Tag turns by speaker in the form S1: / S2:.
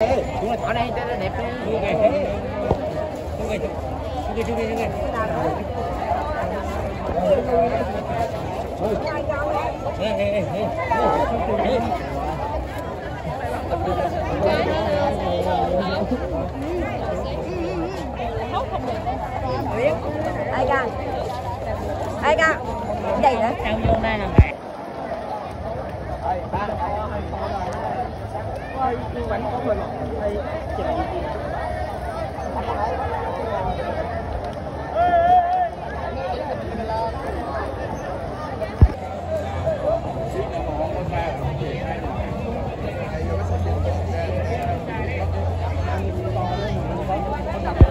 S1: chúng ta thỏ đây cho nó đẹp lên kìa xuống kìa xuống kìa xuống kìa xuống kìa
S2: ai ca ai ca gì nữa
S1: vô đây là mẹ.
S2: Hãy subscribe cho có Ghiền Mì Gõ